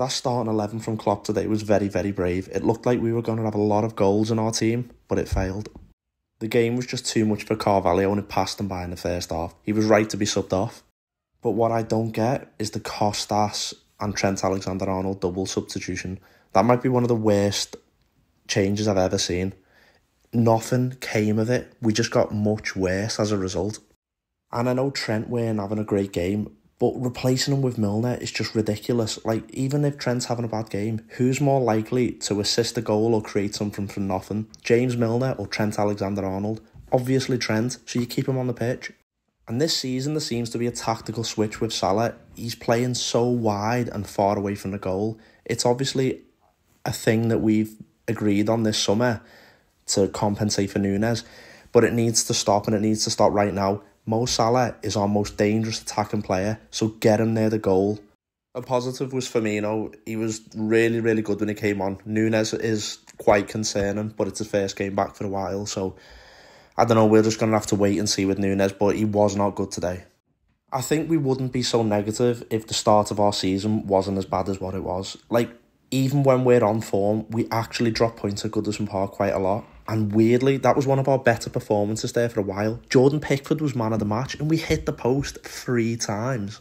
That starting 11 from Klopp today was very, very brave. It looked like we were going to have a lot of goals in our team, but it failed. The game was just too much for Carvalho and it passed him by in the first half. He was right to be subbed off. But what I don't get is the Kostas and Trent Alexander-Arnold double substitution. That might be one of the worst changes I've ever seen. Nothing came of it. We just got much worse as a result. And I know Trent weren't having a great game, but replacing him with Milner is just ridiculous. Like, even if Trent's having a bad game, who's more likely to assist a goal or create something from nothing? James Milner or Trent Alexander Arnold? Obviously, Trent, so you keep him on the pitch. And this season, there seems to be a tactical switch with Salah. He's playing so wide and far away from the goal. It's obviously a thing that we've agreed on this summer to compensate for Nunez, but it needs to stop and it needs to stop right now. Mo Salah is our most dangerous attacking player, so get him near the goal. A positive was Firmino. He was really, really good when he came on. Nunez is quite concerning, but it's his first game back for a while, so I don't know. We're just going to have to wait and see with Nunez, but he was not good today. I think we wouldn't be so negative if the start of our season wasn't as bad as what it was. Like, even when we're on form, we actually drop points at Goodison Park quite a lot. And weirdly, that was one of our better performances there for a while. Jordan Pickford was man of the match, and we hit the post three times.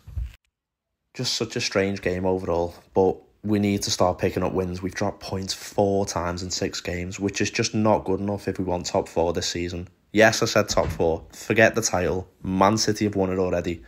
Just such a strange game overall, but we need to start picking up wins. We've dropped points four times in six games, which is just not good enough if we want top four this season. Yes, I said top four. Forget the title. Man City have won it already.